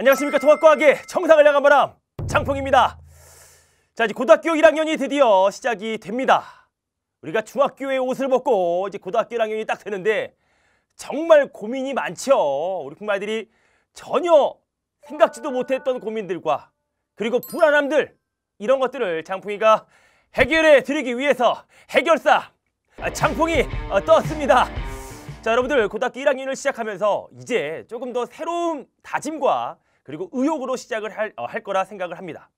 안녕하십니까 통합과학의 정상을 향한 바람 장풍입니다. 자 이제 고등학교 1학년이 드디어 시작이 됩니다. 우리가 중학교에 옷을 벗고 이제 고등학교 1학년이 딱 되는데 정말 고민이 많죠. 우리 풍마들이 전혀 생각지도 못했던 고민들과 그리고 불안함들 이런 것들을 장풍이가 해결해 드리기 위해서 해결사 아, 장풍이 어, 떴습니다. 자 여러분들 고등학교 1학년을 시작하면서 이제 조금 더 새로운 다짐과 그리고 의욕으로 시작을 할, 어, 할 거라 생각을 합니다.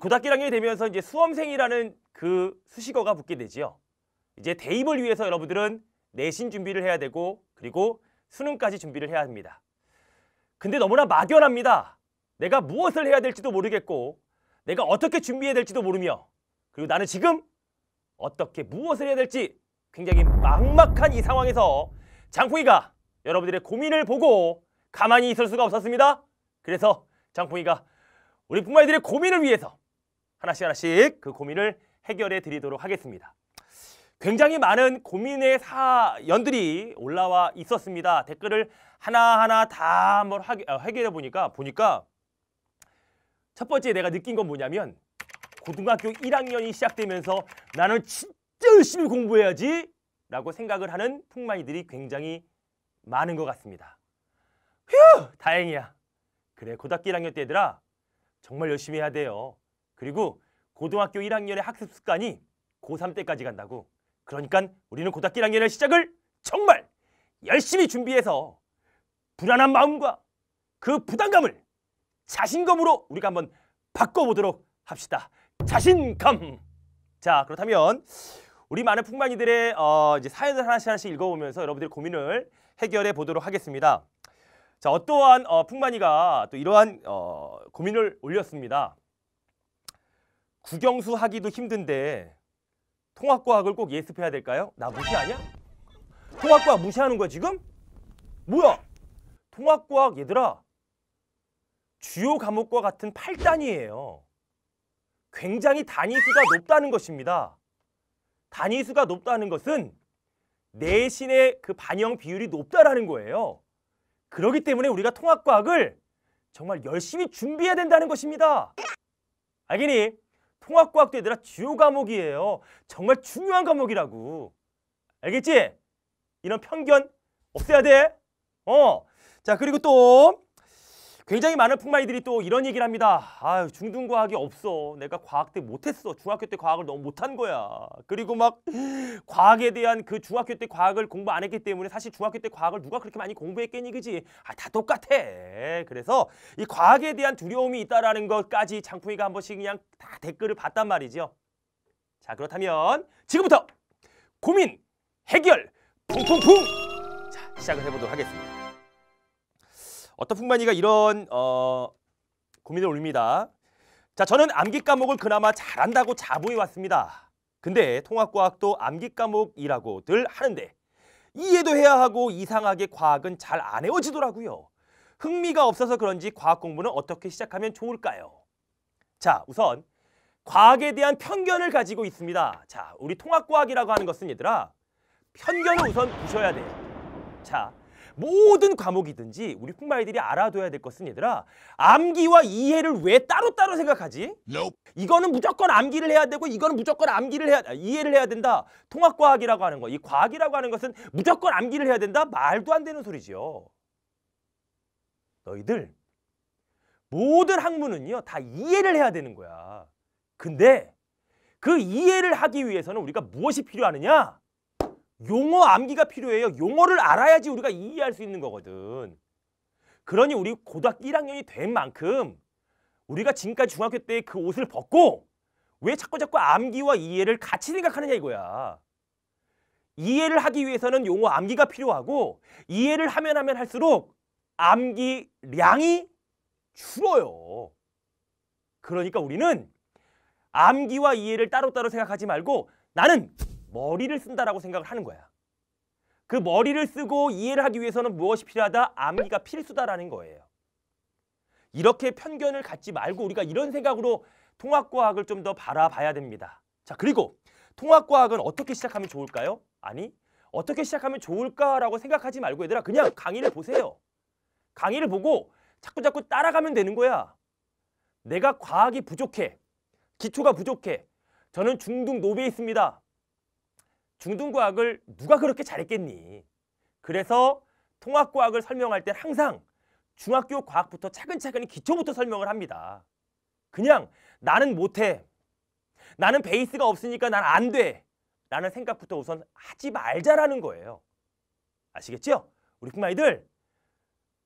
고등학교 1학년이 되면서 이제 수험생이라는 그 수식어가 붙게 되지요. 이제 대입을 위해서 여러분들은 내신 준비를 해야 되고 그리고 수능까지 준비를 해야 합니다. 근데 너무나 막연합니다. 내가 무엇을 해야 될지도 모르겠고 내가 어떻게 준비해야 될지도 모르며 그리고 나는 지금 어떻게 무엇을 해야 될지 굉장히 막막한 이 상황에서 장풍이가 여러분들의 고민을 보고 가만히 있을 수가 없었습니다. 그래서 장풍이가 우리 부모님들의 고민을 위해서 하나씩 하나씩 그 고민을 해결해 드리도록 하겠습니다. 굉장히 많은 고민의 사연들이 올라와 있었습니다. 댓글을 하나하나 다 한번 어, 해결해 보니까 보니까 첫 번째 내가 느낀 건 뭐냐면 고등학교 1학년이 시작되면서 나는 진짜 열심히 공부해야지 라고 생각을 하는 풍마이들이 굉장히 많은 것 같습니다. 휴! 다행이야. 그래 고등학교 1학년 때 얘들아 정말 열심히 해야 돼요. 그리고 고등학교 1학년의 학습 습관이 고3 때까지 간다고. 그러니까 우리는 고등학교 1학년의 시작을 정말 열심히 준비해서 불안한 마음과 그 부담감을 자신감으로 우리가 한번 바꿔보도록 합시다. 자신감. 자 그렇다면 우리 많은 풍만이들의 어, 이제 사연을 하나씩 하나씩 읽어보면서 여러분들의 고민을 해결해 보도록 하겠습니다. 자 어떠한 어, 풍만이가 또 이러한 어, 고민을 올렸습니다. 국영수 하기도 힘든데 통합과학을 꼭 예습해야 될까요? 나 무시하냐? 통합과학 무시하는 거야 지금? 뭐야? 통합과학 얘들아 주요 과목과 같은 8단위예요. 굉장히 단위수가 높다는 것입니다. 단위수가 높다는 것은 내신의 그 반영 비율이 높다라는 거예요. 그렇기 때문에 우리가 통합과학을 정말 열심히 준비해야 된다는 것입니다. 알겠니? 통합과학도 얘들아 주요 과목이에요. 정말 중요한 과목이라고. 알겠지? 이런 편견 없애야 돼. 어. 자, 그리고 또 굉장히 많은 풍마이들이 또 이런 얘기를 합니다. 아유 중등 과학이 없어. 내가 과학 때 못했어. 중학교 때 과학을 너무 못한 거야. 그리고 막 과학에 대한 그 중학교 때 과학을 공부 안 했기 때문에 사실 중학교 때 과학을 누가 그렇게 많이 공부했겠니 그지? 아, 다 똑같아. 그래서 이 과학에 대한 두려움이 있다라는 것까지 장풍이가 한 번씩 그냥 다 댓글을 봤단 말이죠. 자 그렇다면 지금부터 고민 해결 퐁퐁퐁 자 시작을 해보도록 하겠습니다. 어떤 풍만이가 이런 어, 고민을 올립니다. 자, 저는 암기 과목을 그나마 잘한다고 자부해 왔습니다. 근데 통합과학도 암기 과목이라고들 하는데 이해도 해야 하고 이상하게 과학은 잘 안 외워지더라고요. 흥미가 없어서 그런지 과학 공부는 어떻게 시작하면 좋을까요? 자, 우선 과학에 대한 편견을 가지고 있습니다. 자, 우리 통합과학이라고 하는 것은 얘들아 편견을 우선 부셔야 돼요. 자, 모든 과목이든지 우리 풍마이들이 알아둬야 될 것은 얘들아 암기와 이해를 왜 따로따로 생각하지? Nope. 이거는 무조건 암기를 해야 되고 이거는 무조건 암기를 해야 이해를 해야 된다. 통합과학이라고 하는 거, 이 과학이라고 하는 것은 무조건 암기를 해야 된다. 말도 안 되는 소리죠. 너희들 모든 학문은요 다 이해를 해야 되는 거야. 근데 그 이해를 하기 위해서는 우리가 무엇이 필요하느냐? 용어 암기가 필요해요. 용어를 알아야지 우리가 이해할 수 있는 거거든. 그러니 우리 고등학교 1학년이 된 만큼 우리가 지금까지 중학교 때 그 옷을 벗고 왜 자꾸 자꾸 암기와 이해를 같이 생각하느냐 이거야. 이해를 하기 위해서는 용어 암기가 필요하고 이해를 하면 하면 할수록 암기량이 줄어요. 그러니까 우리는 암기와 이해를 따로따로 생각하지 말고 나는 머리를 쓴다라고 생각을 하는 거야. 그 머리를 쓰고 이해를 하기 위해서는 무엇이 필요하다? 암기가 필수다라는 거예요. 이렇게 편견을 갖지 말고 우리가 이런 생각으로 통합과학을 좀 더 바라봐야 됩니다. 자 그리고 통합과학은 어떻게 시작하면 좋을까요? 아니 어떻게 시작하면 좋을까라고 생각하지 말고 얘들아 그냥 강의를 보세요. 강의를 보고 자꾸 자꾸 따라가면 되는 거야. 내가 과학이 부족해. 기초가 부족해. 저는 중등 노베에 있습니다. 중등과학을 누가 그렇게 잘했겠니? 그래서 통합과학을 설명할 때 항상 중학교 과학부터 차근차근히 기초부터 설명을 합니다. 그냥 나는 못해. 나는 베이스가 없으니까 난 안 돼. 라는 생각부터 우선 하지 말자라는 거예요. 아시겠죠? 우리 풍마이들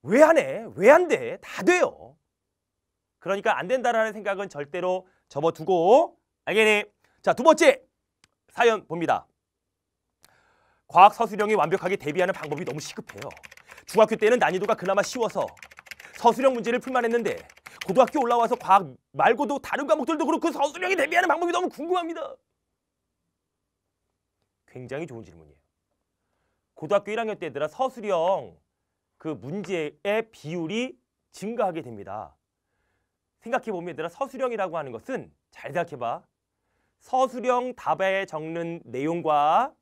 왜 안 해? 왜 안 돼? 다 돼요. 그러니까 안 된다라는 생각은 절대로 접어두고 알겠니? 자, 두 번째 사연 봅니다. 과학 서술형이 완벽하게 대비하는 방법이 너무 시급해요. 중학교 때는 난이도가 그나마 쉬워서 서술형 문제를 풀만 했는데 고등학교 올라와서 과학 말고도 다른 과목들도 그렇고 서술형이 대비하는 방법이 너무 궁금합니다. 굉장히 좋은 질문이에요. 고등학교 1학년 때 얘들아 서술형 그 문제의 비율이 증가하게 됩니다. 생각해 보면 얘들아 서술형이라고 하는 것은 잘 생각해 봐. 서술형 답에 적는 내용과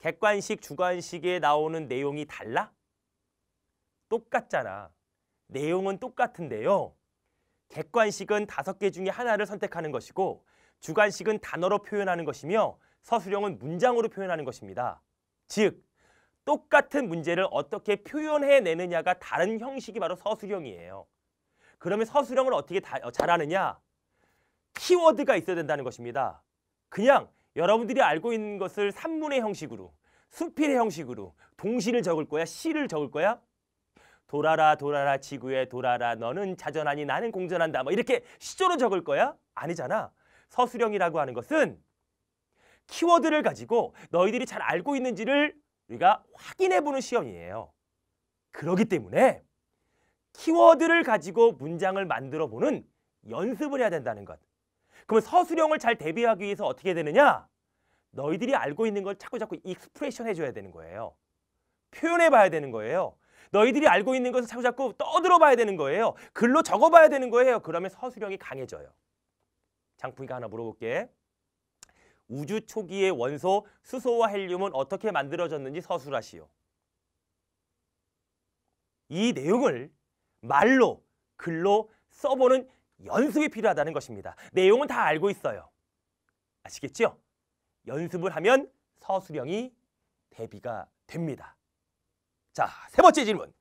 객관식, 주관식에 나오는 내용이 달라? 똑같잖아. 내용은 똑같은데요. 객관식은 다섯 개 중에 하나를 선택하는 것이고 주관식은 단어로 표현하는 것이며 서술형은 문장으로 표현하는 것입니다. 즉, 똑같은 문제를 어떻게 표현해내느냐가 다른 형식이 바로 서술형이에요. 그러면 서술형을 어떻게 다, 어, 잘하느냐? 키워드가 있어야 된다는 것입니다. 그냥 여러분들이 알고 있는 것을 산문의 형식으로, 수필의 형식으로 동시를 적을 거야? 시를 적을 거야? 돌아라 돌아라 지구에 돌아라 너는 자전하니 나는 공전한다 뭐 이렇게 시조로 적을 거야? 아니잖아. 서술형이라고 하는 것은 키워드를 가지고 너희들이 잘 알고 있는지를 우리가 확인해 보는 시험이에요. 그러기 때문에 키워드를 가지고 문장을 만들어 보는 연습을 해야 된다는 것. 그러면 서술형을 잘 대비하기 위해서 어떻게 되느냐? 너희들이 알고 있는 걸 자꾸 자꾸 expression 해줘야 되는 거예요. 표현해 봐야 되는 거예요. 너희들이 알고 있는 것을 자꾸 자꾸 떠들어 봐야 되는 거예요. 글로 적어 봐야 되는 거예요. 그러면 서술형이 강해져요. 장풍이가 하나 물어볼게. 우주 초기의 원소 수소와 헬륨은 어떻게 만들어졌는지 서술하시오. 이 내용을 말로, 글로 써보는 연습이 필요하다는 것입니다. 내용은 다 알고 있어요. 아시겠죠? 연습을 하면 서술형이 대비가 됩니다. 자, 세 번째 질문.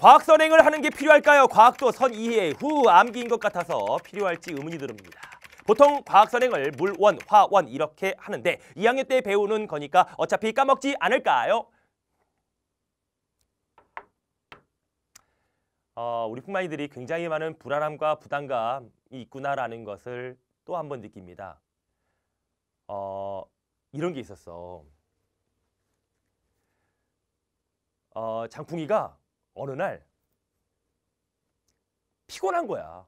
과학 선행을 하는 게 필요할까요? 과학도 선 이해 후 암기인 것 같아서 필요할지 의문이 듭니다. 보통 과학 선행을 물, 원, 화, 원 이렇게 하는데 2학년 때 배우는 거니까 어차피 까먹지 않을까요? 어, 우리 풍마이들이 굉장히 많은 불안함과 부담감이 있구나라는 것을 또 한 번 느낍니다. 어, 이런 게 있었어. 어, 장풍이가 어느 날 피곤한 거야.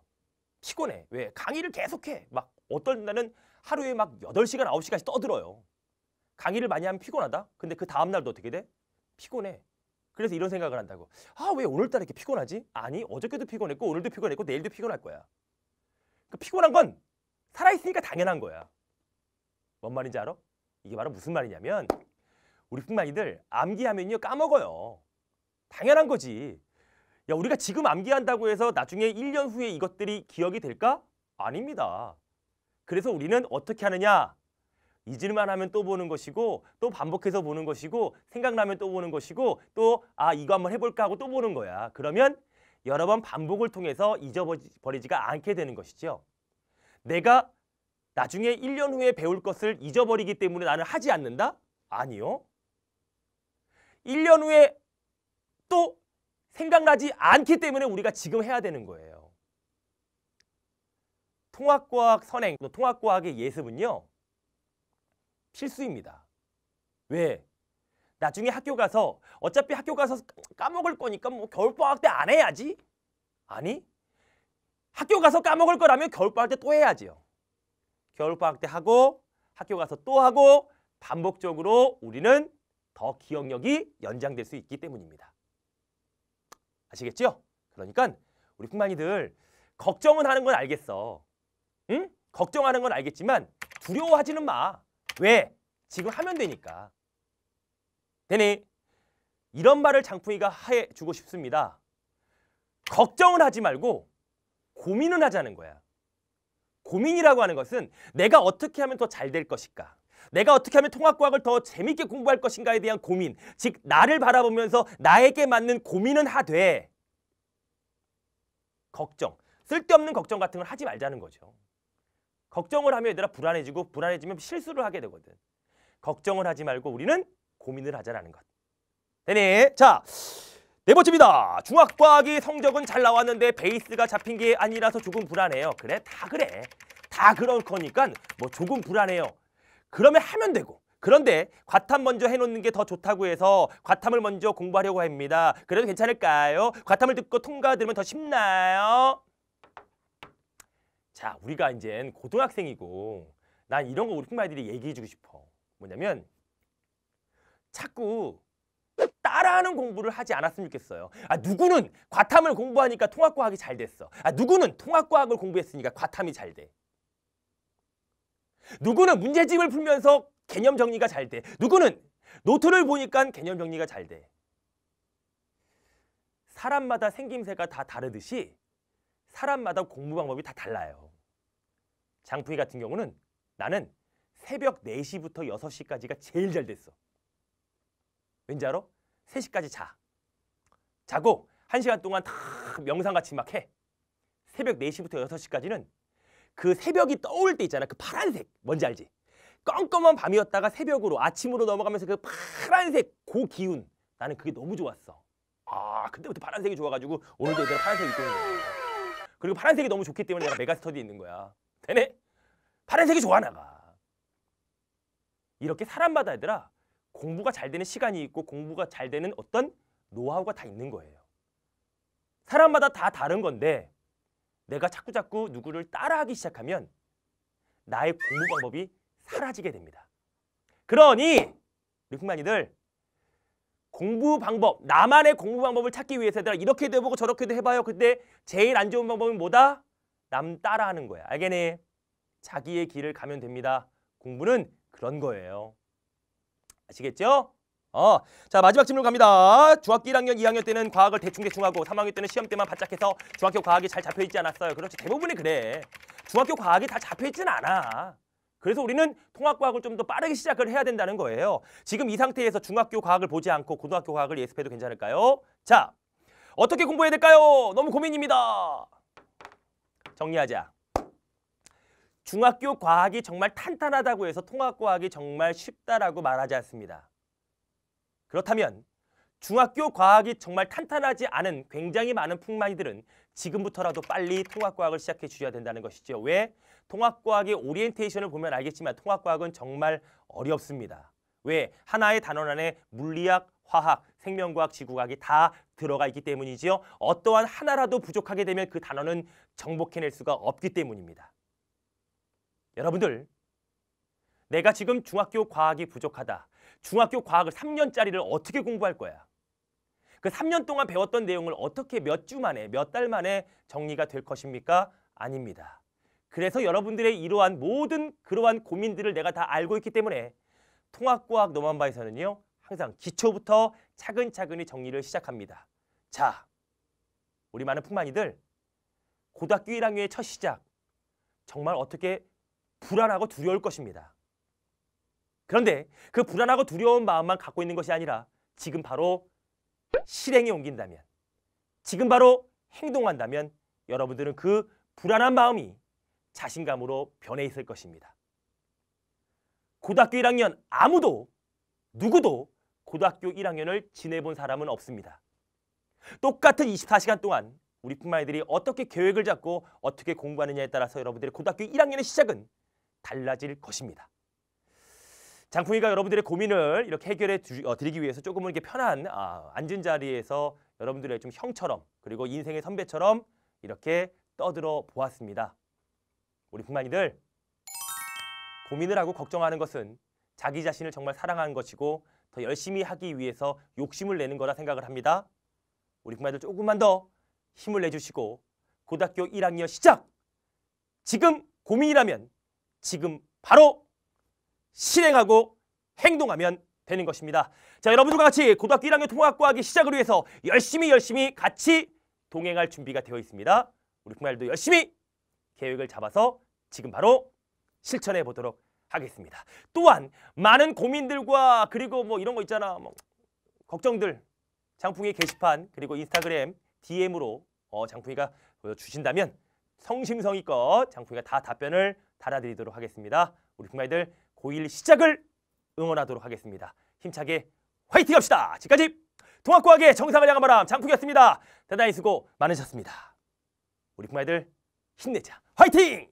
피곤해. 왜? 강의를 계속해. 막 어떤 날은 하루에 막 8시간, 9시간씩 떠들어요. 강의를 많이 하면 피곤하다? 근데 그 다음 날도 어떻게 돼? 피곤해. 그래서 이런 생각을 한다고. 아, 왜 오늘따라 이렇게 피곤하지? 아니, 어저께도 피곤했고 오늘도 피곤했고 내일도 피곤할 거야. 그 피곤한 건 살아있으니까 당연한 거야. 뭔 말인지 알아? 이게 바로 무슨 말이냐면 우리 풍만이들 암기하면요 까먹어요. 당연한 거지. 야 우리가 지금 암기한다고 해서 나중에 1년 후에 이것들이 기억이 될까? 아닙니다. 그래서 우리는 어떻게 하느냐? 잊을만 하면 또 보는 것이고 또 반복해서 보는 것이고 생각나면 또 보는 것이고 또 아 이거 한번 해볼까 하고 또 보는 거야. 그러면 여러 번 반복을 통해서 잊어버리지가 않게 되는 것이죠. 내가 나중에 1년 후에 배울 것을 잊어버리기 때문에 나는 하지 않는다? 아니요. 1년 후에 또 생각나지 않기 때문에 우리가 지금 해야 되는 거예요. 통합과학 선행, 통합과학의 예습은요. 필수입니다. 왜? 나중에 학교 가서 어차피 학교 가서 까먹을 거니까 뭐 겨울방학 때 안 해야지? 아니, 학교 가서 까먹을 거라면 겨울방학 때 또 해야지요. 겨울방학 때 하고 학교 가서 또 하고 반복적으로 우리는 더 기억력이 연장될 수 있기 때문입니다. 아시겠죠? 그러니까 우리 풍만이들 걱정은 하는 건 알겠어. 응? 걱정하는 건 알겠지만 두려워하지는 마. 왜? 지금 하면 되니까. 되니? 이런 말을 장풍이가 해주고 싶습니다. 걱정을 하지 말고 고민을 하자는 거야. 고민이라고 하는 것은 내가 어떻게 하면 더 잘 될 것일까? 내가 어떻게 하면 통합과학을 더 재밌게 공부할 것인가에 대한 고민, 즉 나를 바라보면서 나에게 맞는 고민은 하되 걱정, 쓸데없는 걱정 같은 걸 하지 말자는 거죠. 걱정을 하면 얘들아 불안해지고 불안해지면 실수를 하게 되거든. 걱정을 하지 말고 우리는 고민을 하자라는 것. 되니? 자, 네 번째입니다. 중학과학이 성적은 잘 나왔는데 베이스가 잡힌 게 아니라서 조금 불안해요. 그래, 다 그래. 다 그런 거니까 뭐 조금 불안해요. 그러면 하면 되고. 그런데 과탐 먼저 해놓는 게 더 좋다고 해서 과탐을 먼저 공부하려고 합니다. 그래도 괜찮을까요? 과탐을 듣고 통과되면 더 쉽나요? 자, 우리가 이젠 고등학생이고 난 이런 거 우리 풍마이들이 얘기해주고 싶어. 뭐냐면 자꾸 따라하는 공부를 하지 않았으면 좋겠어요. 아 누구는 과탐을 공부하니까 통합과학이 잘 됐어. 아 누구는 통합과학을 공부했으니까 과탐이 잘 돼. 누구는 문제집을 풀면서 개념 정리가 잘 돼. 누구는 노트를 보니까 개념 정리가 잘 돼. 사람마다 생김새가 다 다르듯이 사람마다 공부 방법이 다 달라요. 장풍이 같은 경우는 나는 새벽 4시부터 6시까지가 제일 잘 됐어. 왠지 알아? 3시까지 자. 자고 1시간 동안 다 명상같이 막 해. 새벽 4시부터 6시까지는 그 새벽이 떠올 때 있잖아. 그 파란색. 뭔지 알지? 껌껌한 밤이었다가 새벽으로 아침으로 넘어가면서 그 파란색 고 기운. 나는 그게 너무 좋았어. 아 그때부터 파란색이 좋아가지고 오늘도 내가 파란색 입고 있는 거야. 그리고 파란색이 너무 좋기 때문에 내가 메가스터디 있는 거야. 되네? 파란색이 좋아 나가. 이렇게 사람마다 얘들아 공부가 잘 되는 시간이 있고 공부가 잘 되는 어떤 노하우가 다 있는 거예요. 사람마다 다 다른 건데 내가 자꾸자꾸 누구를 따라하기 시작하면 나의 공부 방법이 사라지게 됩니다. 그러니 우리 풍만이들 공부 방법, 나만의 공부 방법을 찾기 위해서 얘들아 이렇게도 해보고 저렇게도 해봐요. 근데 제일 안 좋은 방법은 뭐다? 남 따라하는 거야. 알겠니? 자기의 길을 가면 됩니다. 공부는 그런 거예요. 아시겠죠? 어, 자 마지막 질문 갑니다. 중학교 1학년, 2학년 때는 과학을 대충대충 하고 3학년 때는 시험 때만 바짝해서 중학교 과학이 잘 잡혀있지 않았어요. 그렇죠. 대부분이 그래. 중학교 과학이 다 잡혀있진 않아. 그래서 우리는 통합과학을 좀 더 빠르게 시작을 해야 된다는 거예요. 지금 이 상태에서 중학교 과학을 보지 않고 고등학교 과학을 예습해도 괜찮을까요? 자, 어떻게 공부해야 될까요? 너무 고민입니다. 정리하자. 중학교 과학이 정말 탄탄하다고 해서 통합과학이 정말 쉽다라고 말하지 않습니다. 그렇다면 중학교 과학이 정말 탄탄하지 않은 굉장히 많은 풍마이들은 지금부터라도 빨리 통합과학을 시작해 주셔야 된다는 것이죠. 왜? 통합과학의 오리엔테이션을 보면 알겠지만 통합과학은 정말 어렵습니다. 왜? 하나의 단원 안에 물리학, 화학, 생명과학, 지구과학이 다 들어가 있기 때문이지요. 어떠한 하나라도 부족하게 되면 그 단원은 정복해낼 수가 없기 때문입니다. 여러분들 내가 지금 중학교 과학이 부족하다. 중학교 과학을 3년짜리를 어떻게 공부할 거야? 그 3년 동안 배웠던 내용을 어떻게 몇 주 만에, 몇 달 만에 정리가 될 것입니까? 아닙니다. 그래서 여러분들의 이러한 모든 그러한 고민들을 내가 다 알고 있기 때문에 통합과학 노만바에서는요. 항상 기초부터 차근차근히 정리를 시작합니다. 자, 우리 많은 풍만이들 고등학교 1학년의 첫 시작 정말 어떻게 불안하고 두려울 것입니다. 그런데 그 불안하고 두려운 마음만 갖고 있는 것이 아니라 지금 바로 실행에 옮긴다면 지금 바로 행동한다면 여러분들은 그 불안한 마음이 자신감으로 변해 있을 것입니다. 고등학교 1학년 아무도 누구도 고등학교 1학년을 지내본 사람은 없습니다. 똑같은 24시간 동안 우리 풍마이들이 어떻게 계획을 잡고 어떻게 공부하느냐에 따라서 여러분들의 고등학교 1학년의 시작은 달라질 것입니다. 장풍이가 여러분들의 고민을 이렇게 해결해 어, 드리기 위해서 조금은 이렇게 편한 아, 앉은 자리에서 여러분들의 좀 형처럼 그리고 인생의 선배처럼 이렇게 떠들어 보았습니다. 우리 풍만이들 고민을 하고 걱정하는 것은 자기 자신을 정말 사랑하는 것이고 더 열심히 하기 위해서 욕심을 내는 거라 생각을 합니다. 우리 풍만이들 조금만 더 힘을 내주시고 고등학교 1학년 시작! 지금 고민이라면 지금 바로 실행하고 행동하면 되는 것입니다. 자, 여러분들과 같이 고등학교 1학년 통합과학의 시작을 위해서 열심히 열심히 같이 동행할 준비가 되어 있습니다. 우리 북말도 열심히 계획을 잡아서 지금 바로 실천해 보도록 하겠습니다. 또한 많은 고민들과 그리고 뭐 이런 거 있잖아. 뭐 걱정들 장풍이 게시판 그리고 인스타그램 DM으로 어, 장풍이가 주신다면 성심성의껏 장풍이가 다 답변을 달아드리도록 하겠습니다. 우리 북말들 고1 시작을 응원하도록 하겠습니다. 힘차게 화이팅 합시다. 지금까지 통합과학의 정상을 향한 바람 장풍이었습니다. 대단히 수고 많으셨습니다. 우리 북말들 힘내자. 화이팅!